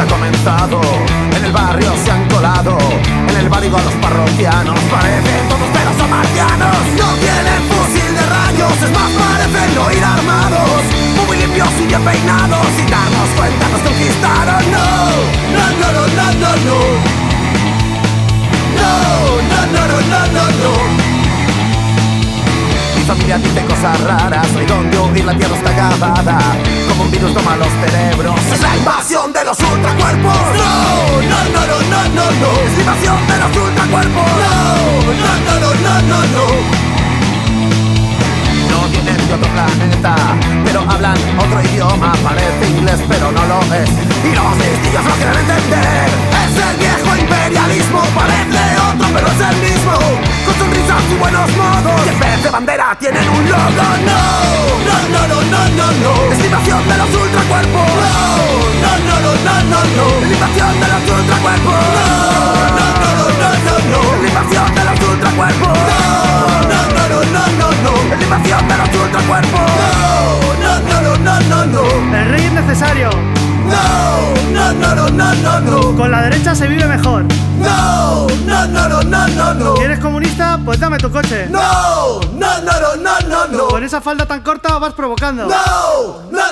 En el barrio se han colado, en el barrio a los parroquianos. Parecen todos pelos o marcianos. No tienen fusil de rayos, es más, parecen no ir armados. Muy limpios y bien peinados, sin darnos cuenta nos conquistaron. No, no, no, no, no, no, no. No, no, no, no, no, no, no. Mi familia dice cosas raras, soy donde huir, la tierra está acabada. Como un virus toma los es la invasión de los ultracuerpos. No, no, no, no, no, no, no. Es la invasión de los ultracuerpos. No, no, no, no, no, no, no. No vienen de otro planeta, pero hablan otro idioma. Parece inglés, pero no lo es. Y los listillos no quieren entender. Es el viejo imperialismo, parece otro, pero es el mismo. Con sonrisas y buenos modos. Y en vez de bandera tienen un logo. No, no. Con la derecha se vive mejor. No, no, no, no, no, no, no. Eres comunista, pues dame tu coche. No, no, no, no, no, no, no. Con esa falda tan corta vas provocando. No, no.